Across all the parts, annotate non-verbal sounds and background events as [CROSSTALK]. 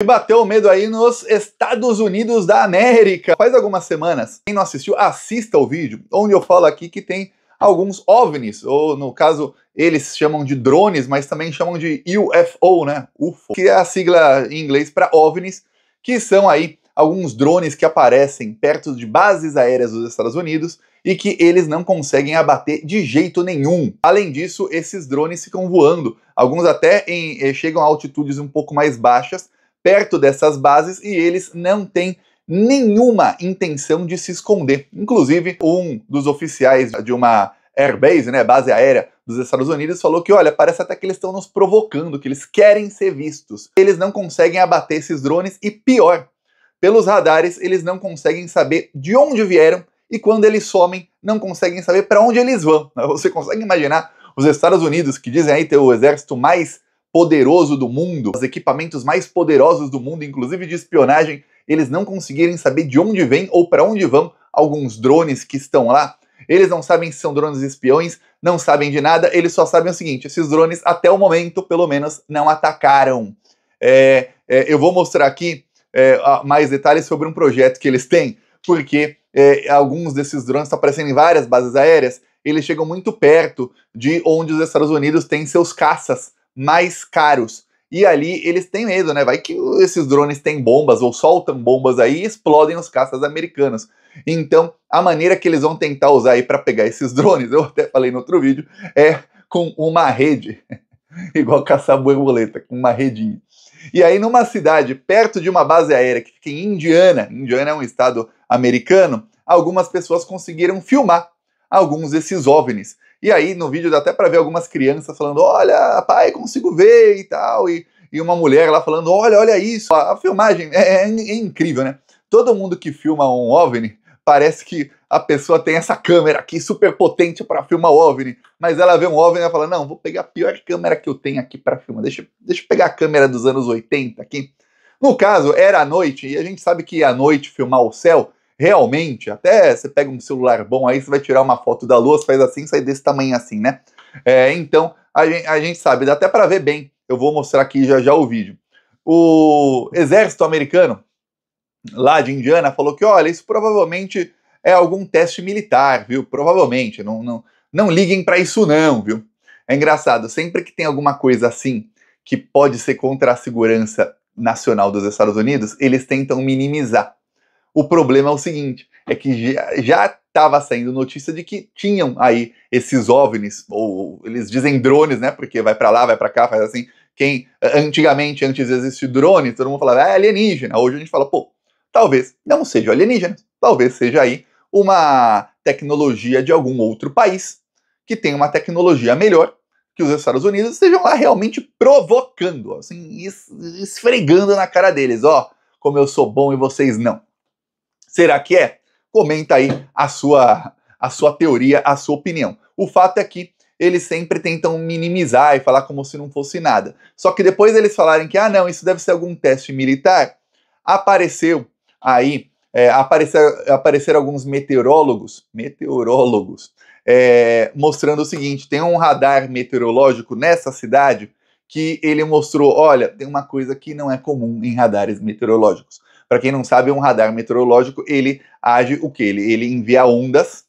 E bateu o medo aí nos Estados Unidos da América. Faz algumas semanas, quem não assistiu, assista o vídeo, onde eu falo aqui que tem alguns OVNIs, ou no caso, eles chamam de drones, mas também chamam de UFO, né? UFO, que é a sigla em inglês para OVNIs, que são aí alguns drones que aparecem perto de bases aéreas dos Estados Unidos e que eles não conseguem abater de jeito nenhum. Além disso, esses drones ficam voando, alguns até em, eh, chegam a altitudes um pouco mais baixas, perto dessas bases e eles não têm nenhuma intenção de se esconder. Inclusive, um dos oficiais de uma airbase, né, base aérea dos Estados Unidos, falou que, olha, parece até que eles estão nos provocando, que eles querem ser vistos. Eles não conseguem abater esses drones e, pior, pelos radares, eles não conseguem saber de onde vieram e quando eles somem, não conseguem saber para onde eles vão. [LAUGHS] Você consegue imaginar os Estados Unidos, que dizem aí ter o exército mais poderoso do mundo, os equipamentos mais poderosos do mundo, inclusive de espionagem, eles não conseguirem saber de onde vem ou para onde vão alguns drones que estão lá. Eles não sabem se são drones espiões, não sabem de nada, eles só sabem o seguinte: esses drones, até o momento, pelo menos, não atacaram. É, é, eu vou mostrar aqui é, mais detalhes sobre um projeto que eles têm, porque é, alguns desses drones estão aparecendo em várias bases aéreas, eles chegam muito perto de onde os Estados Unidos têm seus caças mais caros. E ali eles têm medo, né? Vai que esses drones têm bombas ou soltam bombas aí e explodem os caças americanos. Então, a maneira que eles vão tentar usar aí para pegar esses [LAUGHS] drones, eu até falei no outro vídeo, é com uma rede, [LAUGHS] igual caçar borboleta, com uma redinha. E aí, numa cidade perto de uma base aérea que fica em Indiana, Indiana é um estado americano, algumas pessoas conseguiram filmar alguns desses OVNIs. E aí no vídeo dá até para ver algumas crianças falando: Olha, pai, consigo ver e tal. E, e uma mulher lá falando: Olha, olha isso. A, a filmagem é, é, é, incrível, né? Todo mundo que filma um OVNI parece que a pessoa tem essa câmera aqui super potente para filmar OVNI, mas ela vê um OVNI e fala: Não, vou pegar a pior câmera que eu tenho aqui para filmar. Deixa, deixa eu pegar a câmera dos anos 80 aqui. No caso, era à noite, e a gente sabe que à noite filmar o céu realmente, até você pega um celular bom aí, você vai tirar uma foto da lua, faz assim, sai desse tamanho assim, né? É, então, a gente, a gente sabe, dá até para ver bem. Eu vou mostrar aqui já já o vídeo. O exército americano, lá de Indiana, falou que, olha, isso provavelmente é algum teste militar, viu? Provavelmente, não, não, não liguem para isso não, viu? É engraçado, sempre que tem alguma coisa assim que pode ser contra a segurança nacional dos Estados Unidos, eles tentam minimizar. O problema é o seguinte, é que já estava saindo notícia de que tinham aí esses OVNIs, ou eles dizem drones, né? Porque vai para lá, vai para cá, faz assim. Quem antigamente, antes de existir drone, todo mundo falava, é alienígena. Hoje a gente fala, pô, talvez não seja alienígena, talvez seja aí uma tecnologia de algum outro país que tem uma tecnologia melhor que os Estados Unidos estejam lá realmente provocando, assim, esfregando na cara deles, ó, como eu sou bom e vocês não. Será que é? Comenta aí a sua, a sua teoria, a sua opinião. O fato é que eles sempre tentam minimizar e falar como se não fosse nada. Só que depois eles falarem que, ah, não, isso deve ser algum teste militar, apareceu aí, é, aparecer, apareceram alguns meteorólogos, meteorólogos, é, mostrando o seguinte: tem um radar meteorológico nessa cidade que ele mostrou, olha, tem uma coisa que não é comum em radares meteorológicos. Para quem não sabe, um radar meteorológico, ele age o que? Ele, ele envia ondas,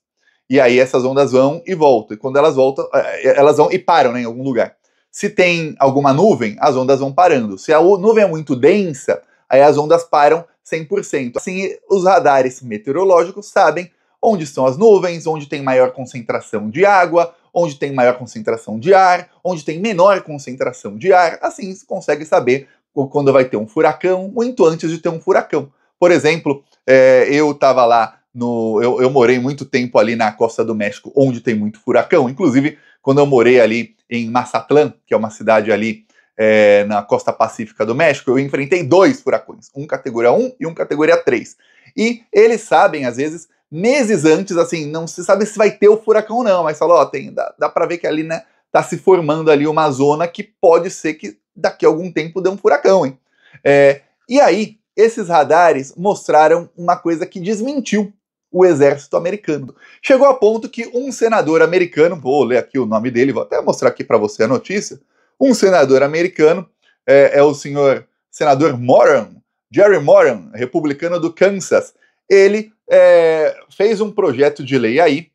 e aí essas ondas vão e voltam. E quando elas voltam, é, é, elas vão e param né, em algum lugar. Se tem alguma nuvem, as ondas vão parando. Se a nuvem é muito densa, aí as ondas param 100%. Assim, os radares meteorológicos sabem onde estão as nuvens, onde tem maior concentração de água, onde tem maior concentração de ar, onde tem menor concentração de ar. Assim, se consegue saber quando vai ter um furacão, muito antes de ter um furacão. Por exemplo, é, eu estava lá no. Eu, eu, morei muito tempo ali na costa do México, onde tem muito furacão. Inclusive, quando eu morei ali em Mazatlán, que é uma cidade ali é, na costa pacífica do México, eu enfrentei dois furacões, um categoria 1 e um categoria 3. E eles sabem, às vezes, meses antes, assim, não se sabe se vai ter o furacão ou não, mas falou, ó, tem, dá, dá para ver que ali, né, tá se formando ali uma zona que pode ser que daqui a algum tempo dê um furacão, hein? É, e aí, esses radares mostraram uma coisa que desmentiu o exército americano. Chegou a ponto que um senador americano, vou ler aqui o nome dele, vou até mostrar aqui para você a notícia. Um senador americano, é, é o senhor senador Moran, Jerry Moran, republicano do Kansas, ele é, fez um projeto de lei aí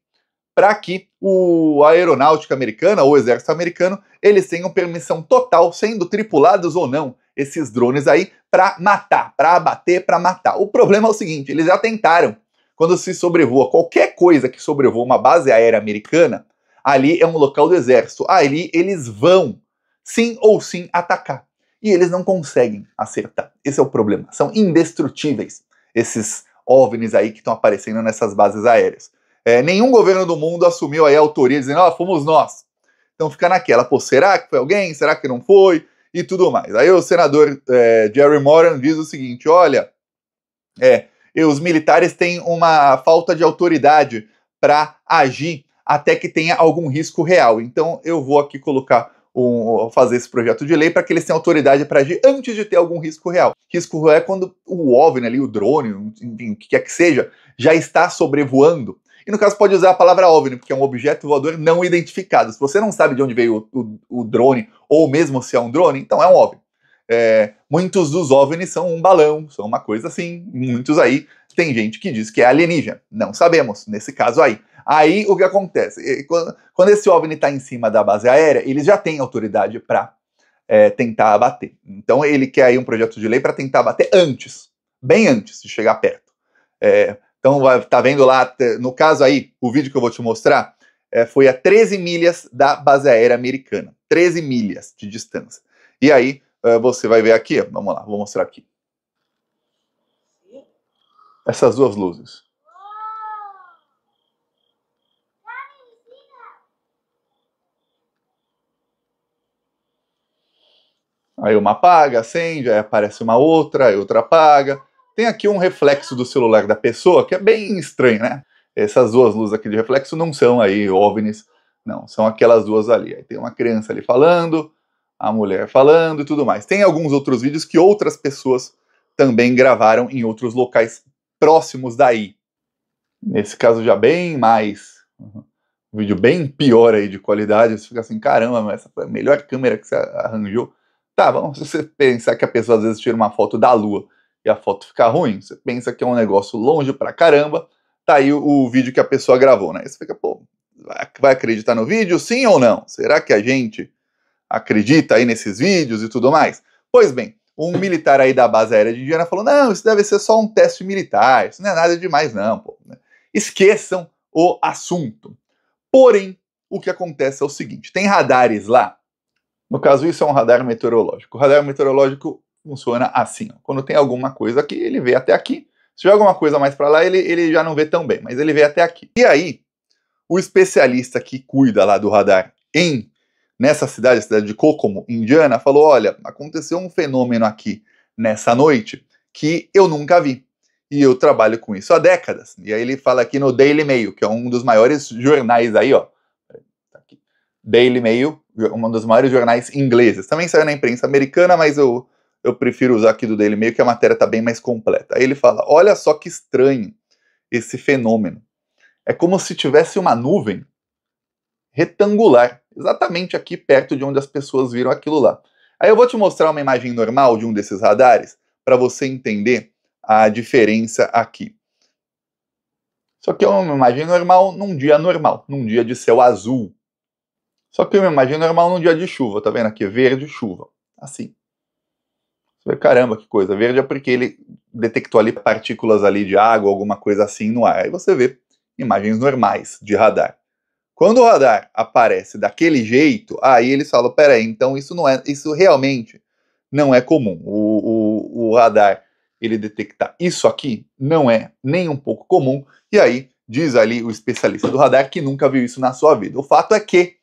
para que o, a aeronáutica americana ou o exército americano eles tenham permissão total, sendo tripulados ou não, esses drones aí, para matar, para abater, para matar. O problema é o seguinte: eles já tentaram. Quando se sobrevoa qualquer coisa que sobrevoa uma base aérea americana, ali é um local do exército. Ali eles vão, sim ou sim, atacar. E eles não conseguem acertar. Esse é o problema. São indestrutíveis esses OVNIs aí que estão aparecendo nessas bases aéreas. É, nenhum governo do mundo assumiu aí a autoria dizendo, oh, fomos nós. Então fica naquela, pô, será que foi alguém? Será que não foi? E tudo mais. Aí o senador é, Jerry Moran diz o seguinte: olha, é, os militares têm uma falta de autoridade para agir até que tenha algum risco real. Então eu vou aqui colocar um, fazer esse projeto de lei para que eles tenham autoridade para agir antes de ter algum risco real. Risco real é quando o OVNI ali, o drone, enfim, o que quer que seja, já está sobrevoando. E no caso pode usar a palavra OVNI, porque é um objeto voador não identificado. Se você não sabe de onde veio o, o, o drone, ou mesmo se é um drone, então é um OVNI. É, muitos dos OVNIs são um balão, são uma coisa assim. Muitos aí tem gente que diz que é alienígena. Não sabemos, nesse caso aí. Aí o que acontece? Quando esse OVNI está em cima da base aérea, eles já têm autoridade para é, tentar abater. Então ele quer aí um projeto de lei para tentar abater antes, bem antes de chegar perto. É, então, tá vendo lá, no caso aí, o vídeo que eu vou te mostrar é, foi a 13 milhas da base aérea americana. 13 milhas de distância. E aí, é, você vai ver aqui, vamos lá, vou mostrar aqui. Essas duas luzes. Aí uma apaga, acende, aí aparece uma outra, aí outra apaga. Tem aqui um reflexo do celular da pessoa que é bem estranho, né? Essas duas luzes aqui de reflexo não são aí OVNIs, não, são aquelas duas ali. Aí tem uma criança ali falando, a mulher falando e tudo mais. Tem alguns outros vídeos que outras pessoas também gravaram em outros locais próximos daí. Nesse caso já bem mais um vídeo bem pior aí de qualidade, você fica assim, caramba, mas essa foi a melhor câmera que você arranjou. Tá, vamos você pensar que a pessoa às vezes tira uma foto da lua e a foto fica ruim, você pensa que é um negócio longe pra caramba, tá aí o, o vídeo que a pessoa gravou, né? Você fica, pô, vai, vai acreditar no vídeo, sim ou não? Será que a gente acredita aí nesses vídeos e tudo mais? Pois bem, um militar aí da base aérea de Indiana falou: não, isso deve ser só um teste militar, isso não é nada demais, não, pô. Né? Esqueçam o assunto. Porém, o que acontece é o seguinte: tem radares lá. No caso, isso é um radar meteorológico. O radar meteorológico funciona assim. Ó. Quando tem alguma coisa aqui, ele vê até aqui. Se tiver alguma coisa mais para lá, ele, ele já não vê tão bem, mas ele vê até aqui. E aí, o especialista que cuida lá do radar em nessa cidade, a cidade de Kokomo, Indiana, falou: olha, aconteceu um fenômeno aqui nessa noite que eu nunca vi. E eu trabalho com isso há décadas. E aí ele fala aqui no Daily Mail, que é um dos maiores jornais aí, ó. Tá. Daily Mail, um dos maiores jornais ingleses. Também saiu na imprensa americana, mas eu eu prefiro usar aqui do Daily Mail, que a matéria está bem mais completa. Aí ele fala: olha só que estranho esse fenômeno. É como se tivesse uma nuvem retangular, exatamente aqui perto de onde as pessoas viram aquilo lá. Aí eu vou te mostrar uma imagem normal de um desses radares para você entender a diferença aqui. Isso aqui é uma imagem normal num dia normal, num dia de céu azul. Só que é uma imagem normal num dia de chuva, tá vendo aqui? Verde chuva. Assim. Você vê, caramba, que coisa. Verde é porque ele detectou ali partículas ali de água, alguma coisa assim no ar. Aí você vê imagens normais de radar. Quando o radar aparece daquele jeito, aí eles falam, peraí, então isso não é, isso realmente não é comum. O, o, o radar ele detectar isso aqui não é nem um pouco comum. E aí diz ali o especialista do radar que nunca viu isso na sua vida. O fato é que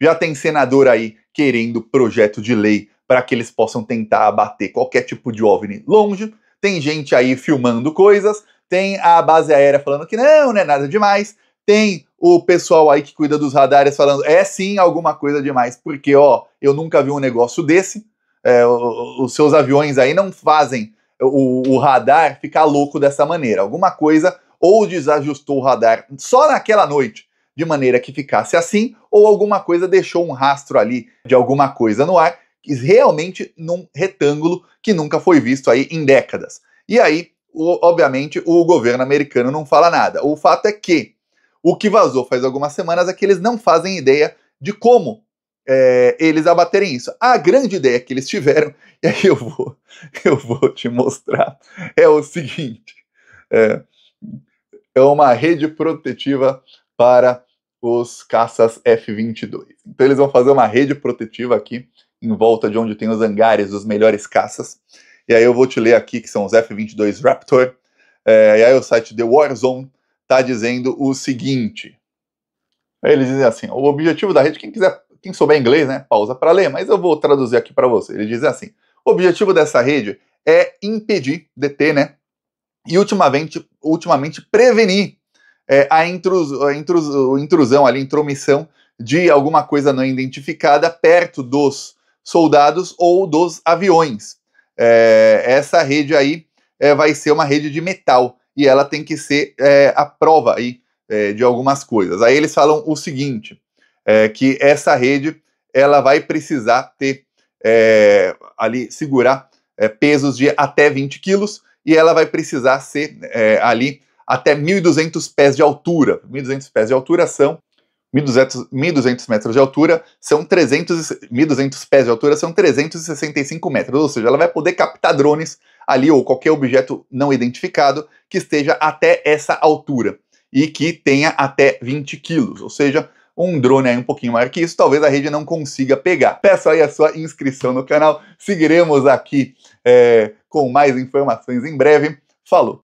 já tem senador aí querendo projeto de lei para que eles possam tentar abater qualquer tipo de OVNI longe. Tem gente aí filmando coisas, tem a base aérea falando que não, não é nada demais. Tem o pessoal aí que cuida dos radares falando é sim alguma coisa demais, porque ó, eu nunca vi um negócio desse. É, os seus aviões aí não fazem o, o radar ficar louco dessa maneira. Alguma coisa ou desajustou o radar só naquela noite de maneira que ficasse assim, ou alguma coisa deixou um rastro ali de alguma coisa no ar realmente num retângulo que nunca foi visto aí em décadas. E aí, obviamente, o governo americano não fala nada. O fato é que o que vazou faz algumas semanas é que eles não fazem ideia de como é, eles abaterem isso. A grande ideia que eles tiveram, [LAUGHS] e aí eu vou, eu vou te mostrar, é o seguinte: é, é uma rede protetiva para os caças F-22. Então eles vão fazer uma rede protetiva aqui em volta de onde tem os hangares dos melhores caças. E aí eu vou te ler aqui que são os F-22 Raptor. É, e aí o site The Warzone está dizendo o seguinte. Eles dizem assim: o objetivo da rede, quem quiser, quem souber inglês, né, pausa para ler, mas eu vou traduzir aqui para você. Eles dizem assim: o objetivo dessa rede é impedir, deter, né, e ultimamente, ultimamente prevenir é, a, intrus, a intrus, intrusão, ali, intromissão de alguma coisa não identificada perto dos soldados ou dos aviões. É, essa rede aí é, vai ser uma rede de metal e ela tem que ser é, a prova aí é, de algumas coisas. Aí eles falam o seguinte, é, que essa rede ela vai precisar ter é, ali segurar pesos de até 20 quilos e ela vai precisar ser ali até 1.200 pés de altura. 1.200 pés de altura são 1.200, 1.200 metros de altura são 300, 1.200 pés de altura são 365 metros, ou seja, ela vai poder captar drones ali ou qualquer objeto não identificado que esteja até essa altura e que tenha até 20 quilos, ou seja, um drone aí um pouquinho maior que isso, talvez a rede não consiga pegar. Peço aí a sua inscrição no canal, seguiremos aqui é, com mais informações em breve. Falou!